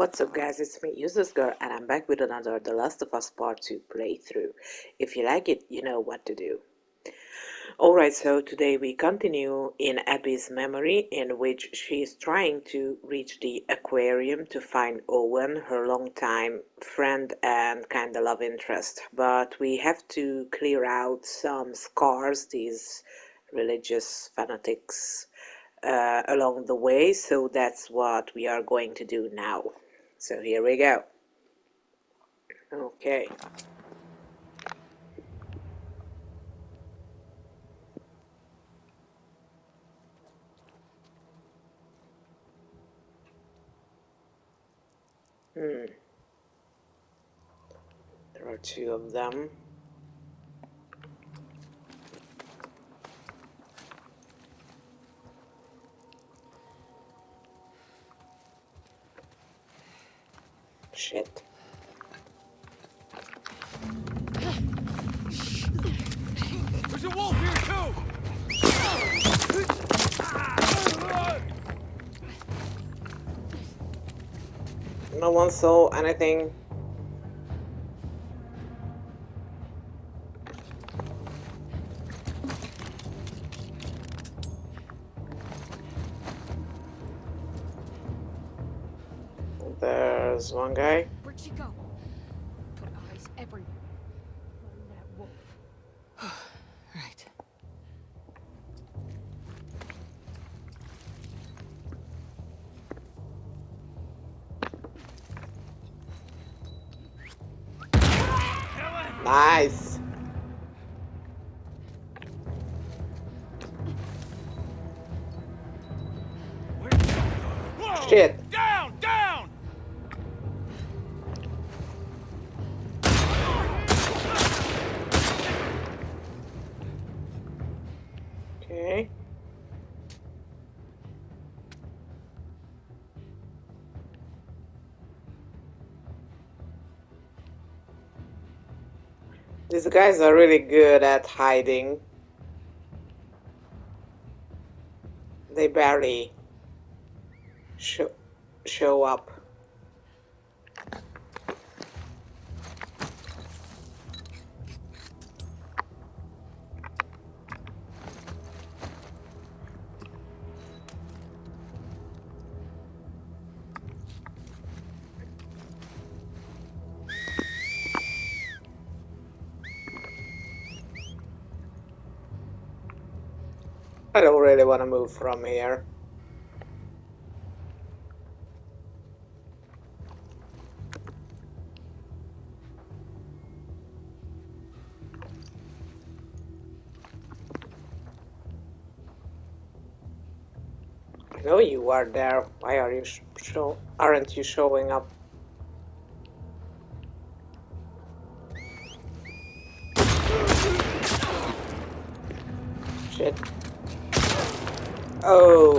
What's up guys, it's me, Useless Girl, and I'm back with another The Last of Us Part 2 playthrough. If you like it, you know what to do. Alright, so today we continue in Abby's memory in which she is trying to reach the aquarium to find Owen, her longtime friend and kinda love interest. But we have to clear out some scars, these religious fanatics uh, along the way so that's what we are going to do now so here we go. Okay. Hmm. There are two of them Shit. There's a wolf here too! No one saw anything. There's guy. Where'd she go? Put eyes everywhere. on that wolf. Right. Nice. Guys are really good at hiding. They barely show, show up. Want to move from here. I know you are there. Why are you show? Aren't you showing up? Oh.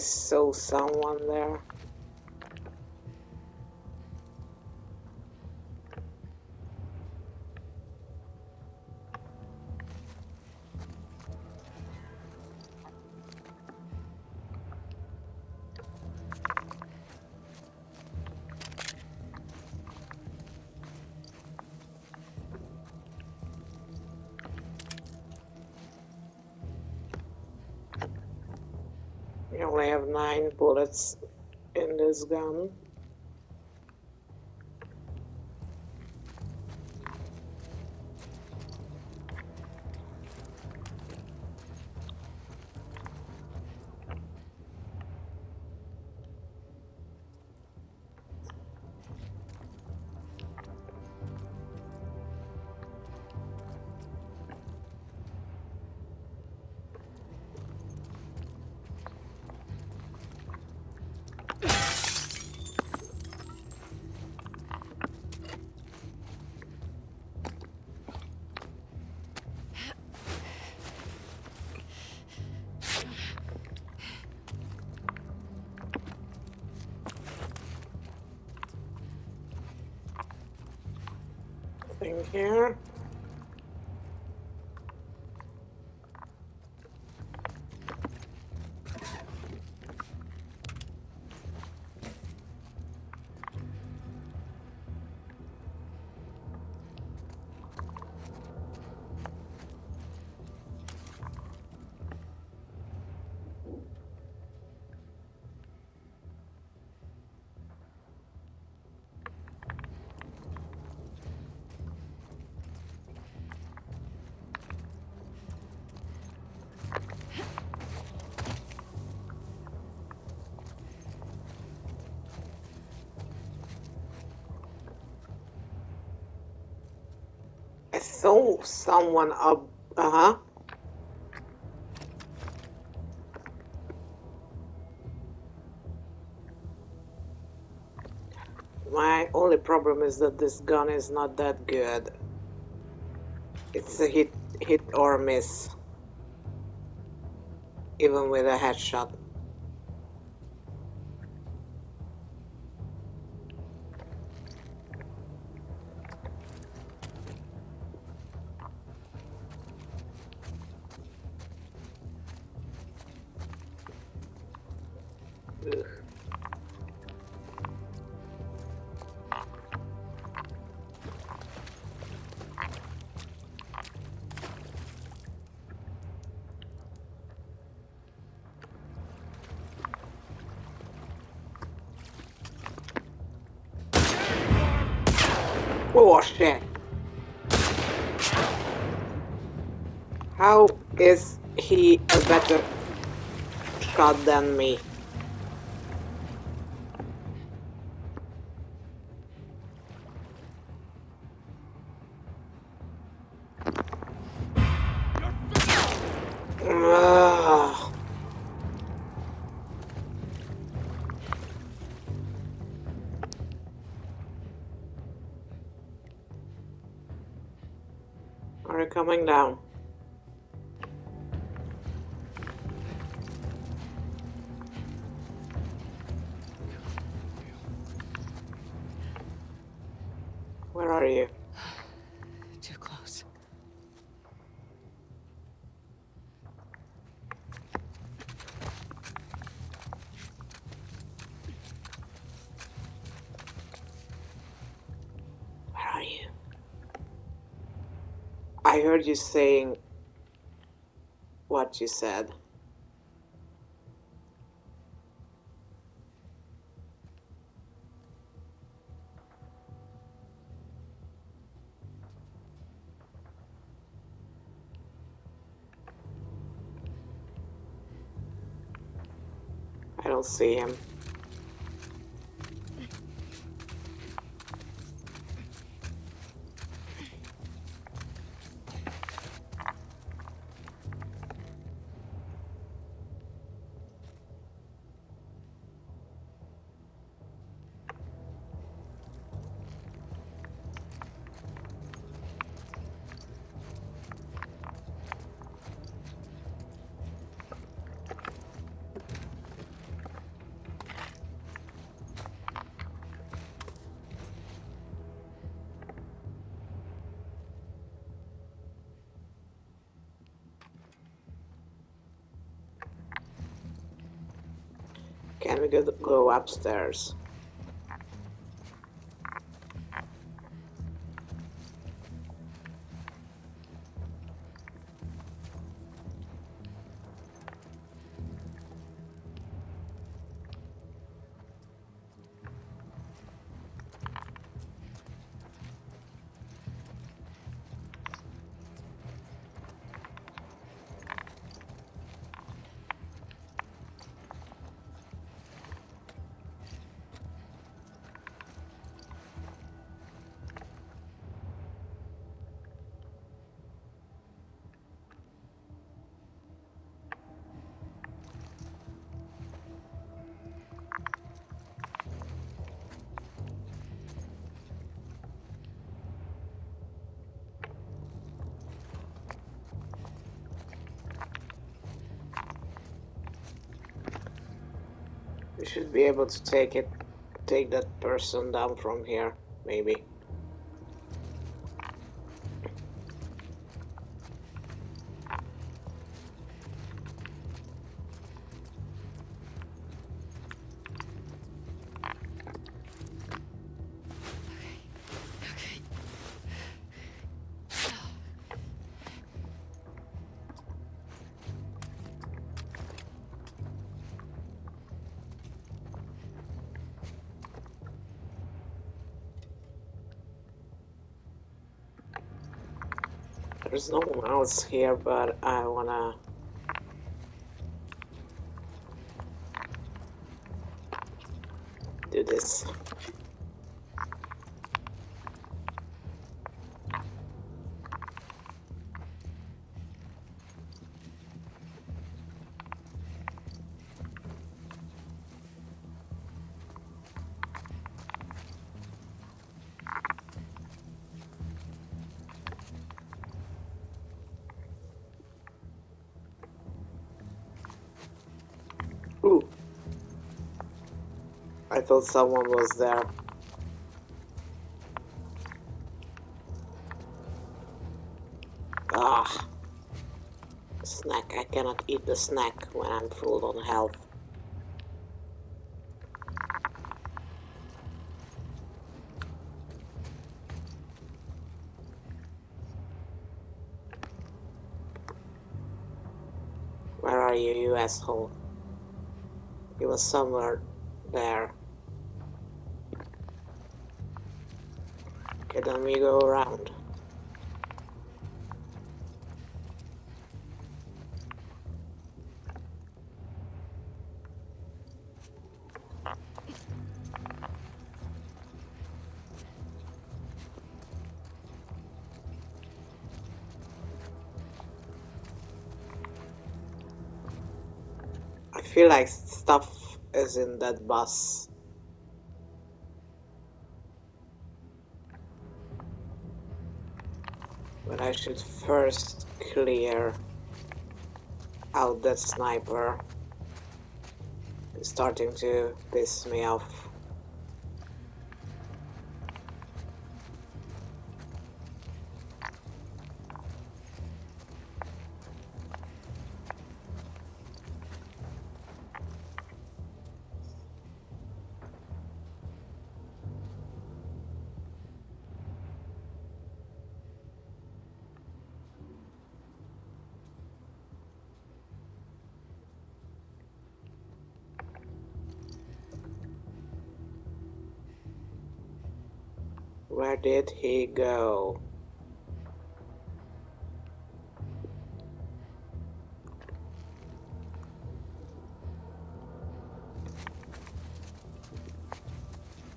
I saw someone there. Only have nine bullets in this gun. Saw someone up. Uh huh. My only problem is that this gun is not that good. It's a hit, hit or miss. Even with a headshot. Shot than me? Are you coming down? Heard you saying what you said. I don't see him. We go, go upstairs? Should be able to take it, take that person down from here, maybe. There's no one else here, but I wanna. Thought someone was there. Ah. Snack. I cannot eat the snack when I'm full on health. Where are you, you asshole? He was somewhere there. Feel like stuff is in that bus. But I should first clear out that sniper. It's starting to piss me off. Did he go?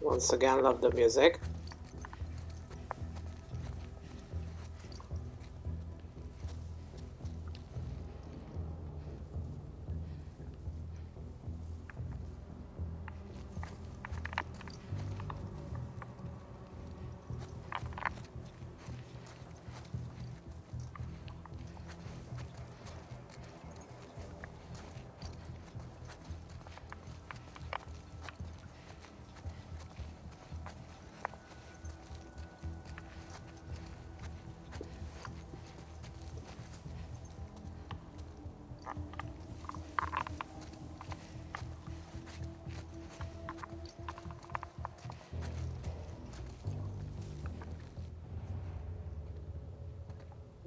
Once again, love the music.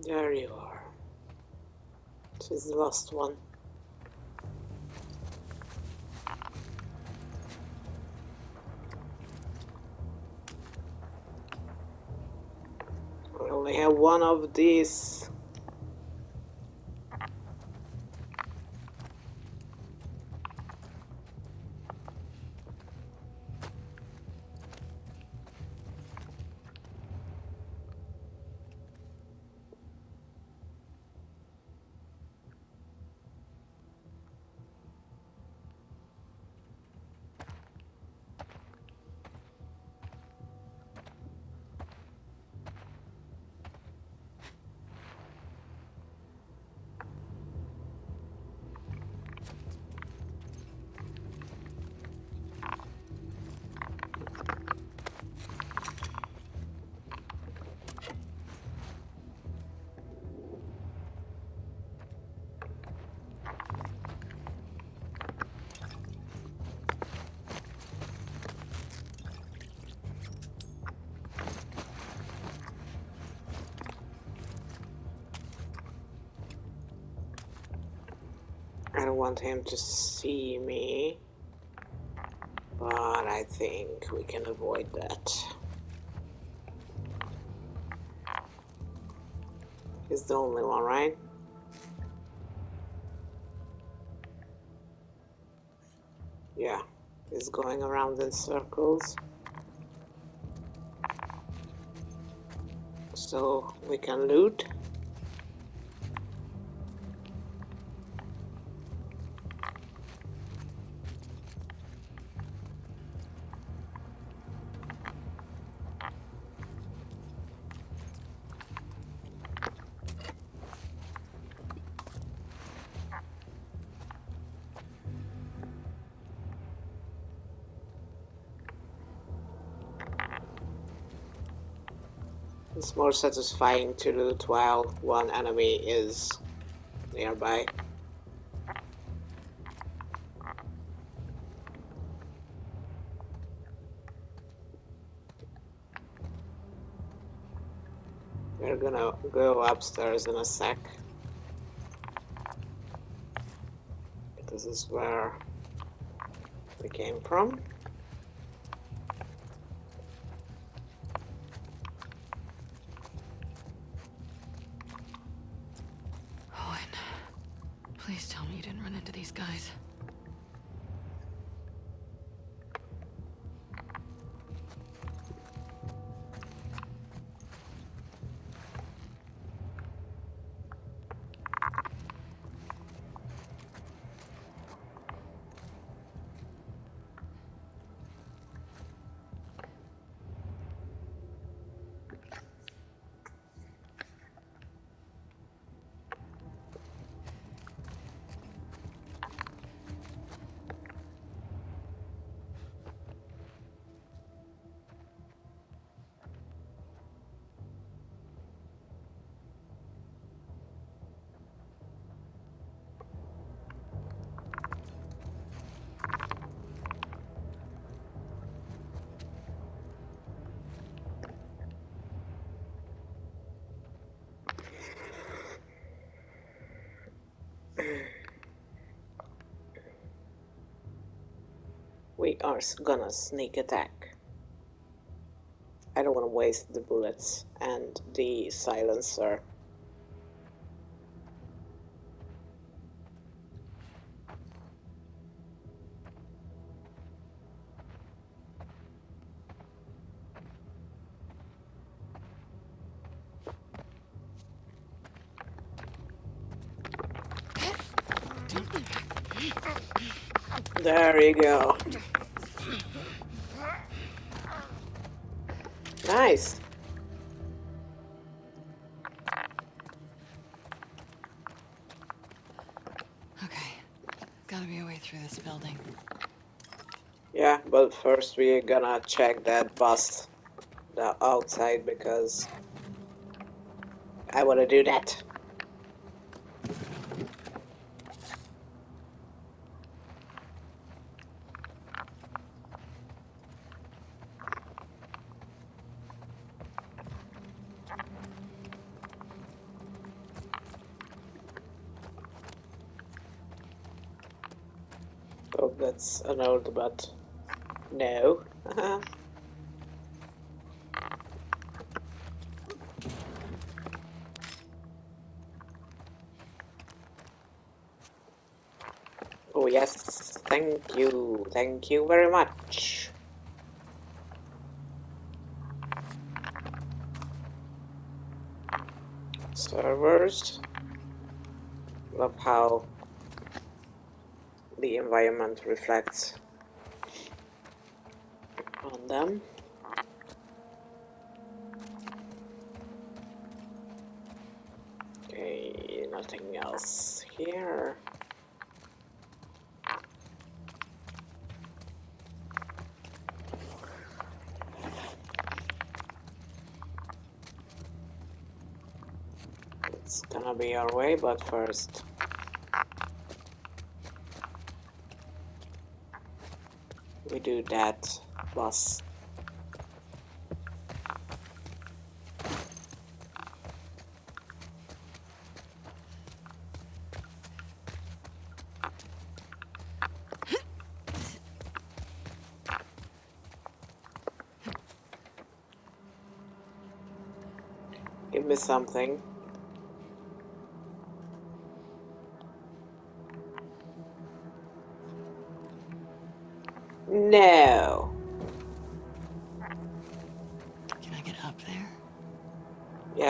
There you are. She's the last one. I only have one of these. Don't want him to see me, but I think we can avoid that. He's the only one, right? Yeah, he's going around in circles. So we can loot. More satisfying to loot while one enemy is nearby. We're gonna go upstairs in a sec. This is where we came from. Please tell me you didn't run into these guys. Are gonna sneak attack. I don't want to waste the bullets and the silencer. There you go. Nice. Okay, gotta be a way through this building. Yeah, but first we're gonna check that bus the outside because I wanna do that. An old but no. Uh-huh. oh yes, thank you, thank you very much. Servers. Love how the environment reflects on them. Okay, nothing else here. It's gonna be our way, but first. Do that plus Give me something.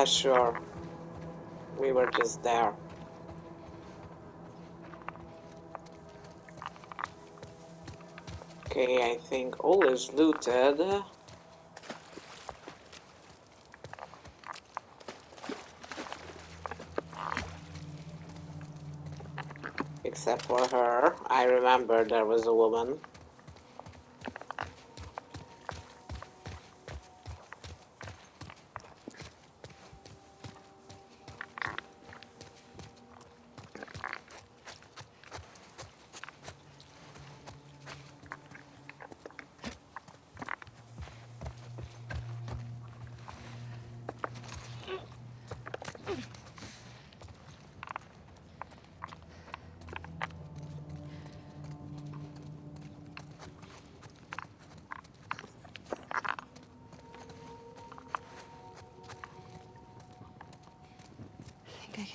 Sure. We were just there. Okay, I think all is looted. Except for her. I remember there was a woman.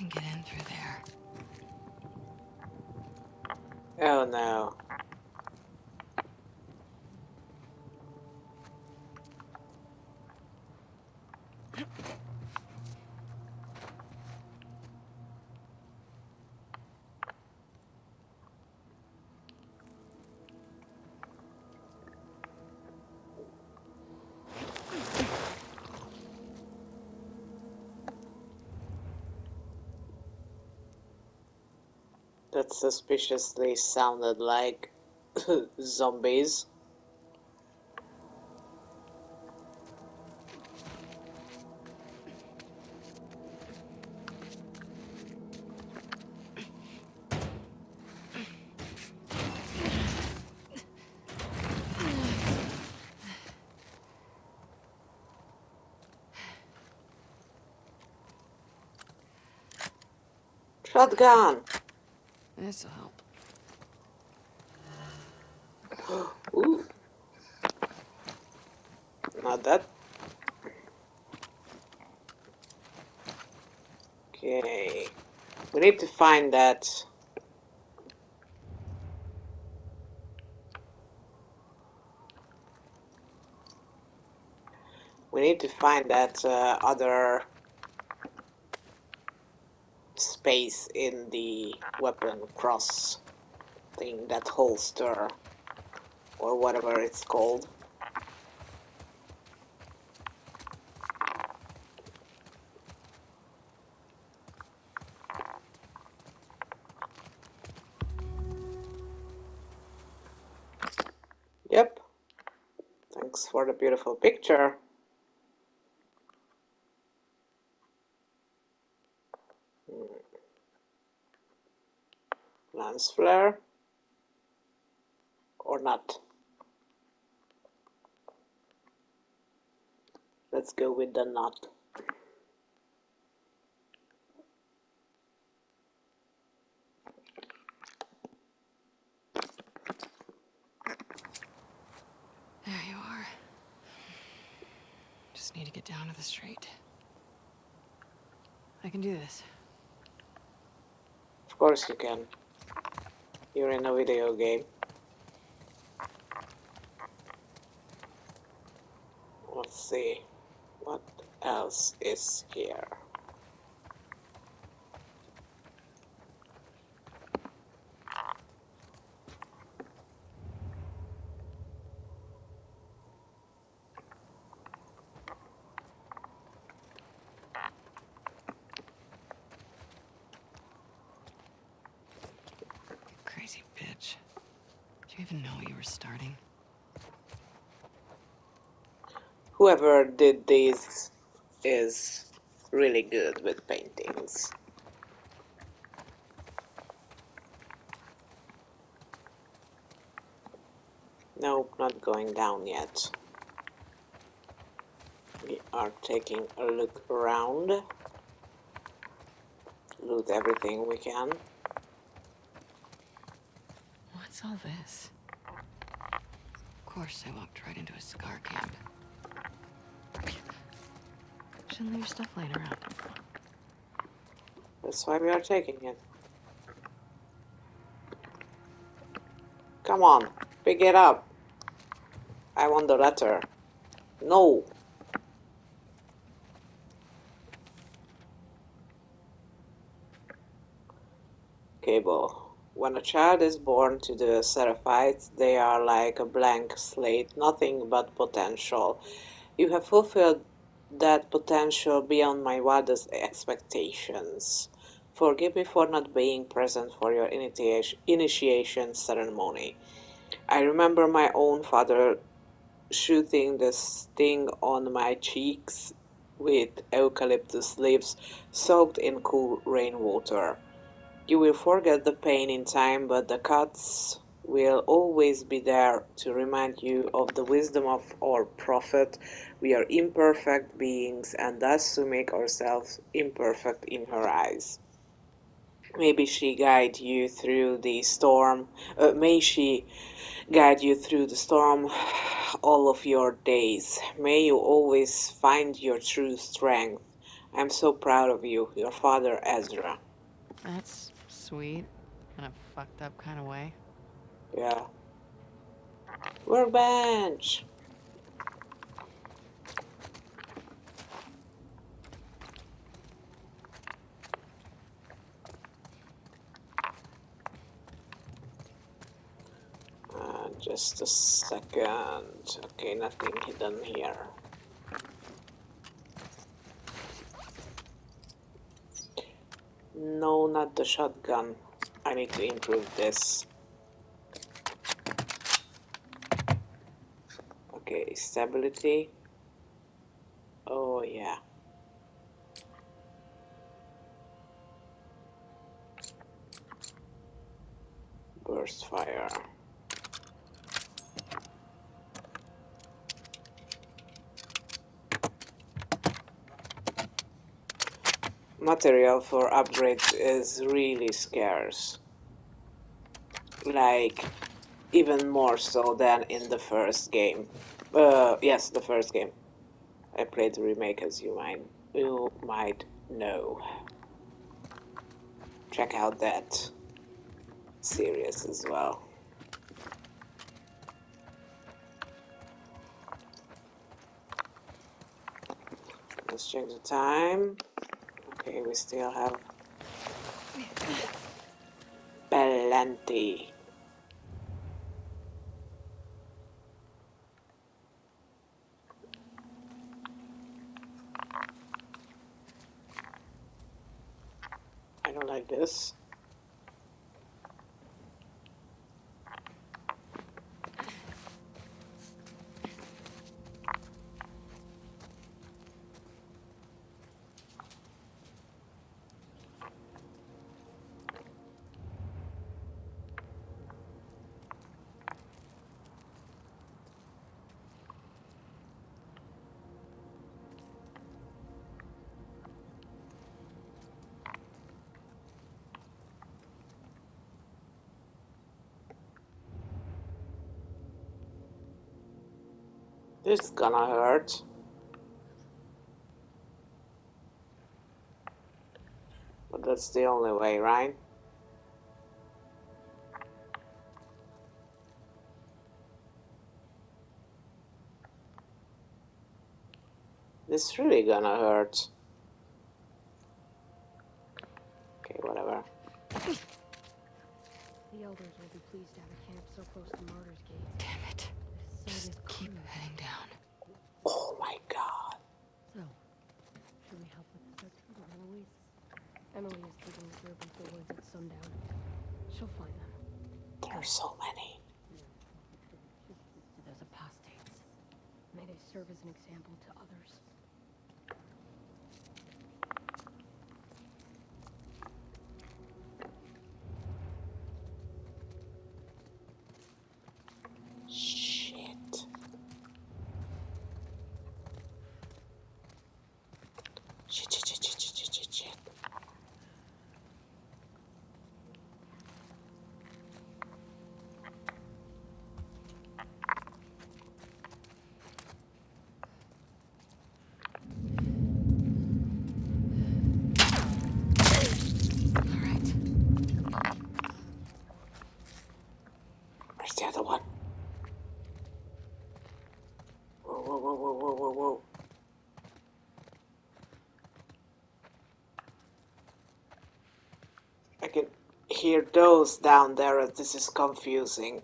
Can get in through there. Oh no. Suspiciously sounded like zombies. Shotgun! This'll help. Ooh. Not that. Okay. We need to find that. We need to find that uh, other space in the weapon cross thing, that holster, or whatever it's called. Yep. Thanks for the beautiful picture. Hmm. Lens flare or not? Let's go with the not. There you are. Just need to get down to the street. I can do this. Of course you can. You're in a video game. Let's see. What else is here? Even know you were starting? Whoever did these is really good with paintings. Nope, not going down yet. We are taking a look around. Loot everything we can. What's all this? Of course, I walked right into a scar camp. Shouldn't leave your stuff laying around. That's why we are taking it. Come on, pick it up. I want the letter. No. Cable. When a child is born to the Seraphites, they are like a blank slate, nothing but potential. You have fulfilled that potential beyond my wildest expectations. Forgive me for not being present for your initiation ceremony. I remember my own father shooting the sting on my cheeks with eucalyptus leaves soaked in cool rainwater. You will forget the pain in time, but the cuts will always be there to remind you of the wisdom of our prophet. We are imperfect beings, and thus to make ourselves imperfect in her eyes. Maybe she guide you through the storm. Uh, may she guide you through the storm all of your days. May you always find your true strength. I'm so proud of you, your father Ezra. That's sweet in a fucked up kind of way. Yeah. Workbench! Uh, just a second. Okay, nothing hidden here. No, not the shotgun. I need to improve this. Okay, stability. Oh, yeah. Burst fire. Material for upgrades is really scarce. Like, even more so than in the first game. Uh, yes, the first game. I played the remake as you might, you might know. Check out that series as well. Let's check the time. Okay, we still have plenty. I don't like this. This is gonna hurt. But that's the only way, right? This really gonna hurt. Okay, whatever. The elders will be pleased to have a camp so close to Martyr's Gate. Damn it. This site Just keep heading down. Oh my god. So, should we help with the search for the Eloise? Emily is taking the group into the woods at sundown. She'll find them. There are so many. To those apostates. May they serve as an example to whoa, whoa, whoa, whoa. I can hear those down there. This is confusing.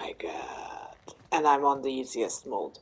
My god. And I'm on the easiest mode.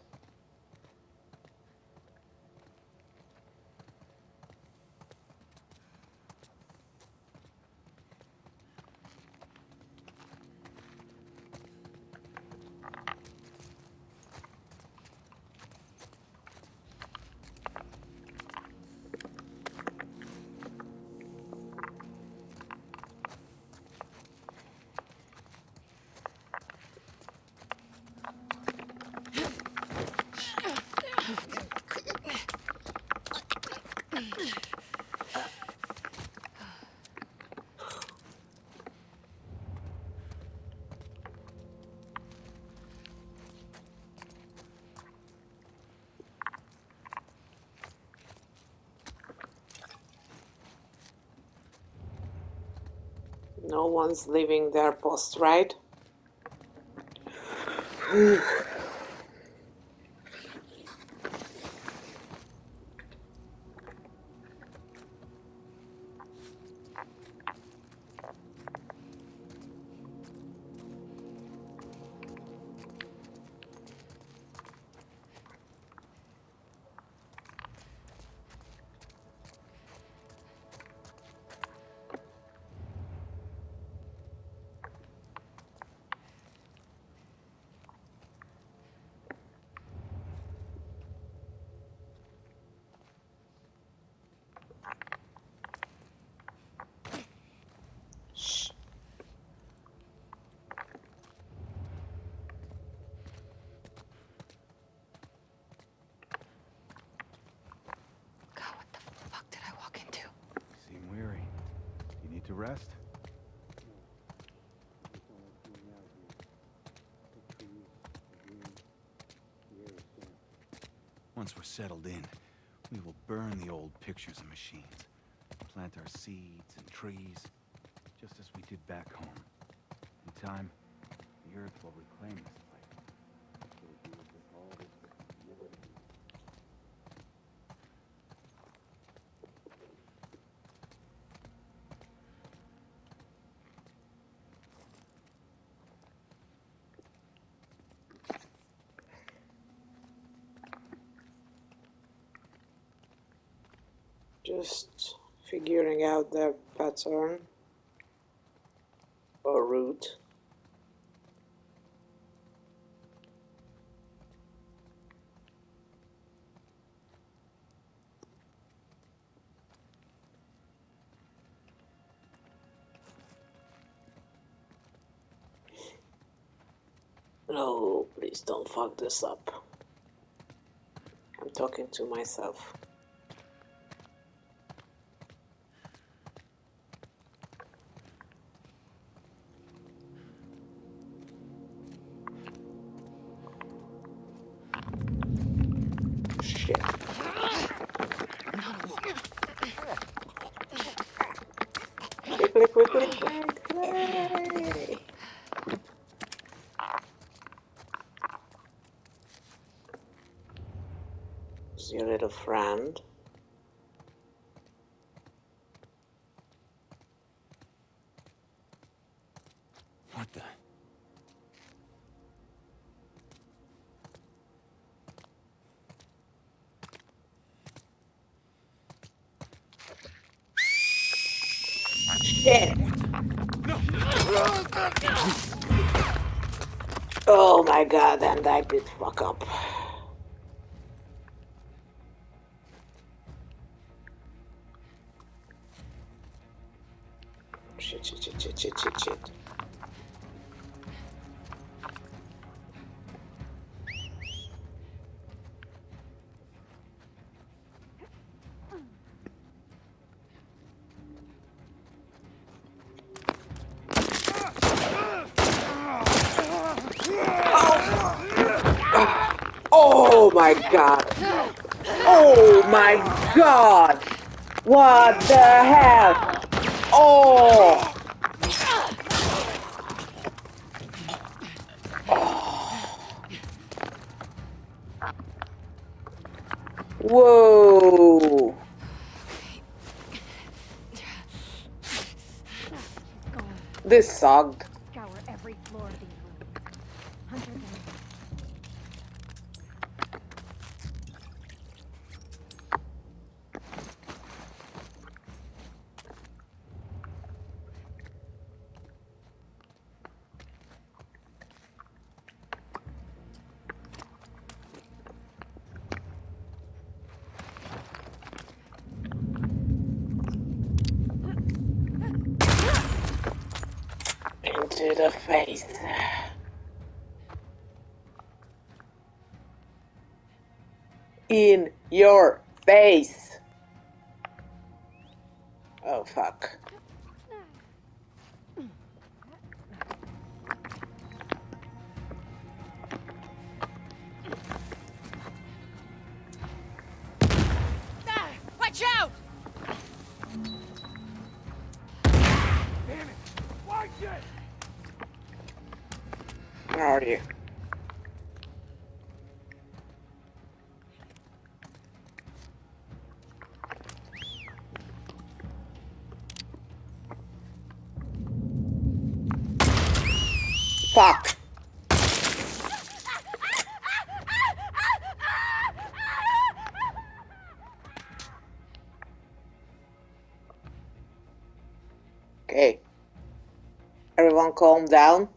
No one's leaving their post, right? Rest? Once we're settled in, we will burn the old pictures and machines. Plant our seeds and trees, just as we did back home. In time, the earth will reclaim this Just figuring out the pattern or route. No, please don't fuck this up. I'm talking to myself. Little friend? What the? Shit! Oh my god, and I did fuck up. My god. Oh my god. What the hell? Oh. Whoa. This sucked. Scour every floor of these rooms. Hunter down. Into the face. In your face. Oh fuck. Watch out! Where are you? Fuck. Okay. Everyone calm down.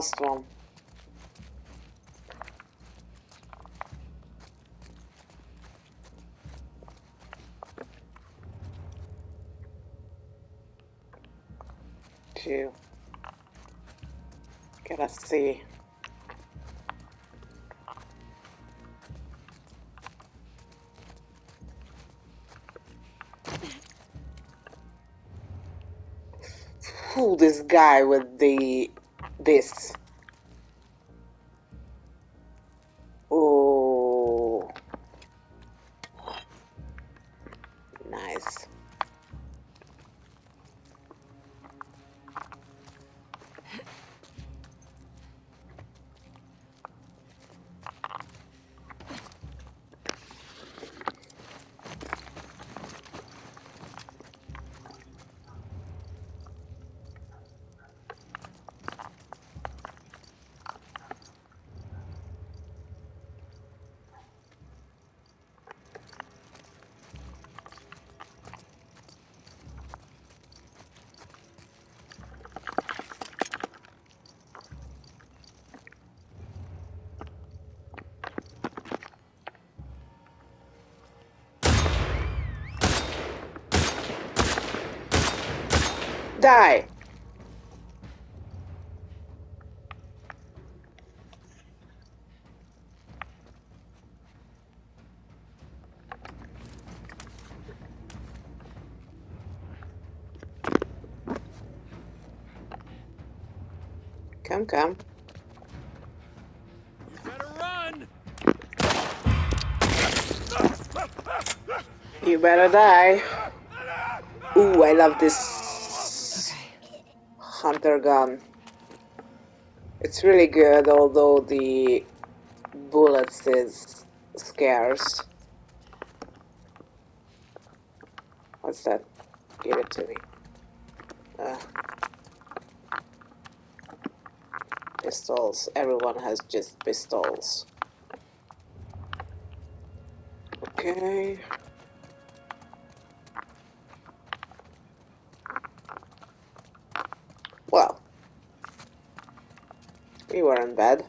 Last one. Two. Gotta see. Fool this guy with the this. Die! Come, come. You better run! You better die. Ooh, I love this hunter gun. It's really good, although the bullets is scarce. What's that? Give it to me. Uh, pistols. Everyone has just pistols. Okay. Well, we weren't bad.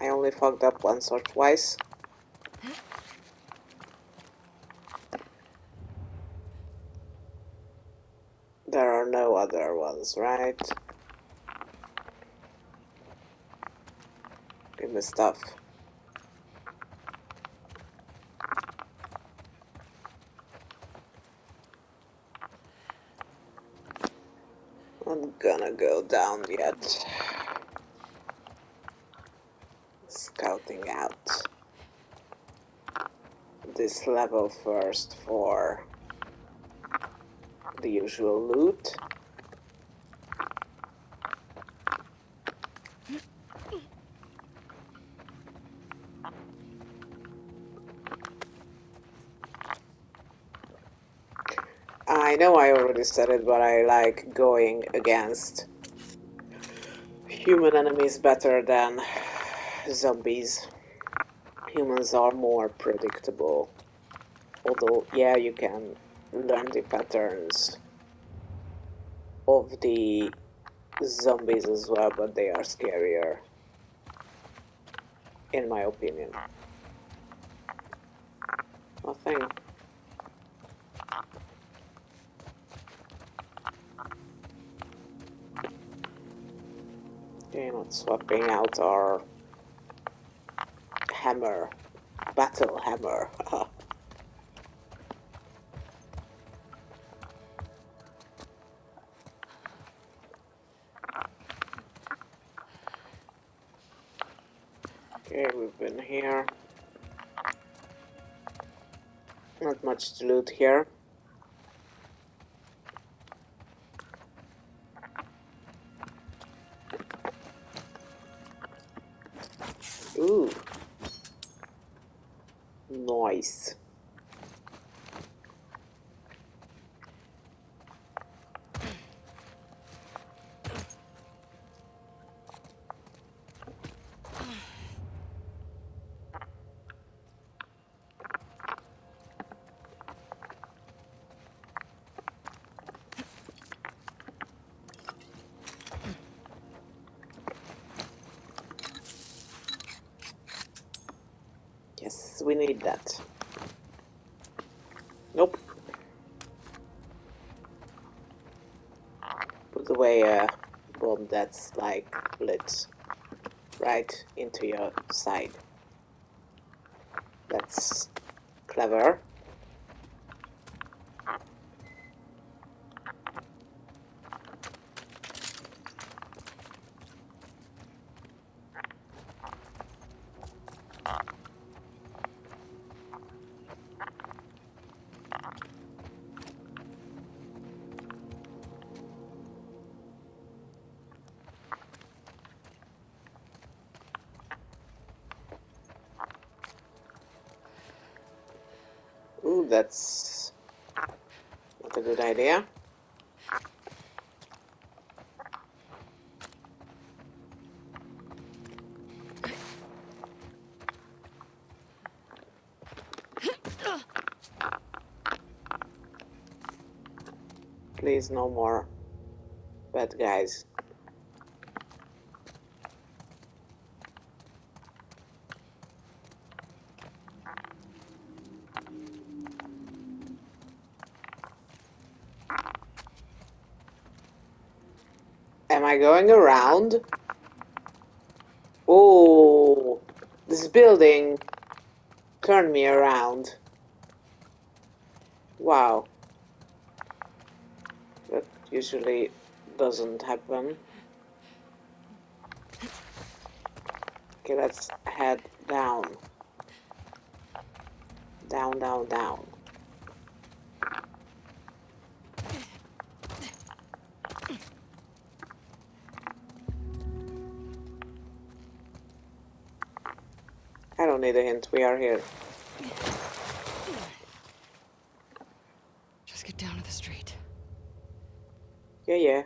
I only fucked up once or twice. There are no other ones, right? Give me stuff. I'm gonna go down yet. Scouting out this level first for the usual loot. I know I already said it, but I like going against human enemies better than zombies. Humans are more predictable. Although, yeah, you can learn the patterns of the zombies as well, but they are scarier. In my opinion. Nothing. Okay, not swapping out our hammer. Battle hammer. okay, we've been here. Not much to loot here. Nope. Put away a uh, bomb that's like lit right into your side. That's clever. That's not a good idea. Please, no more bad guys. Am I going around? Oh, this building turned me around. Wow. That usually doesn't happen. Okay, let's head down. Down, down, down. don't need a hint. We are here. Just get down to the street. Yeah, yeah.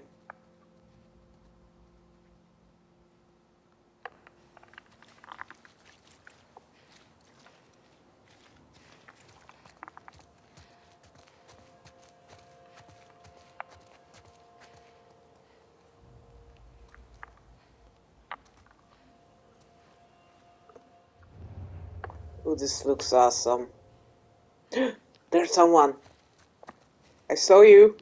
This looks awesome. There's someone. I saw you.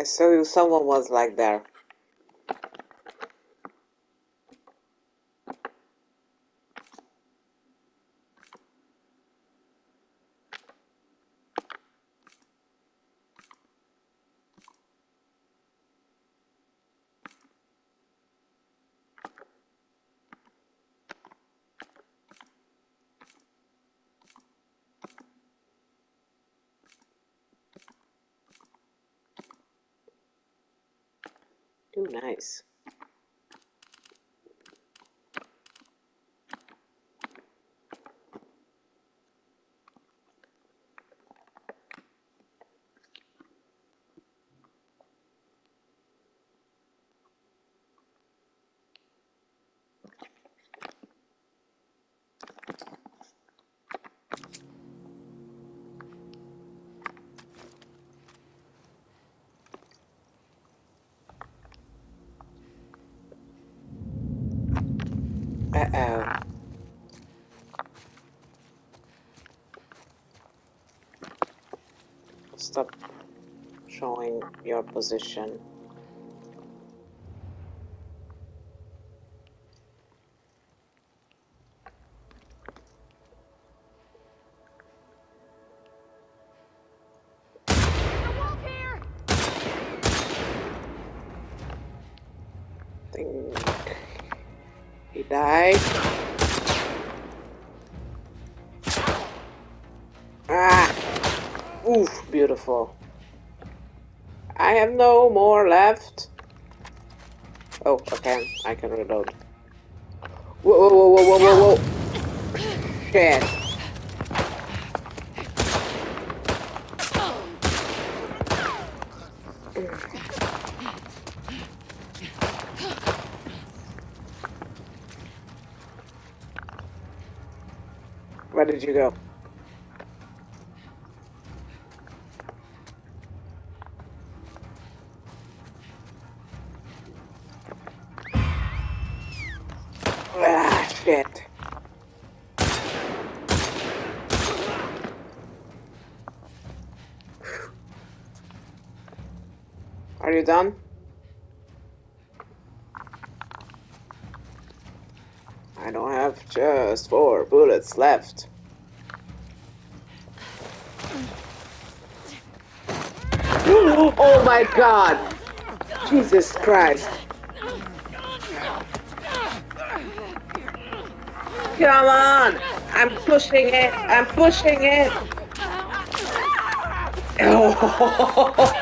I saw you. Someone was like there. Ooh, nice. Your position. Okay, I can reload. Whoa, whoa, whoa, whoa, whoa, whoa, whoa! Shit. Where did you go? You done? I don't have just four bullets left. Oh my god! Jesus Christ! Come on! I'm pushing it! I'm pushing it!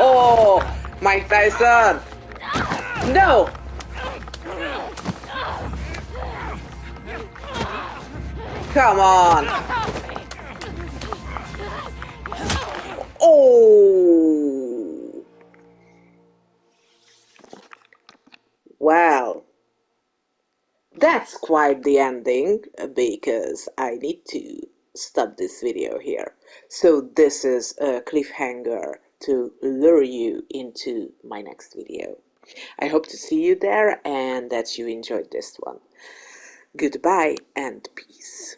Oh, Mike Tyson! No! Come on! Oh! Well, that's quite the ending because I need to stop this video here. So this is a cliffhanger to lure you into my next video. I hope to see you there and that you enjoyed this one. Goodbye and peace.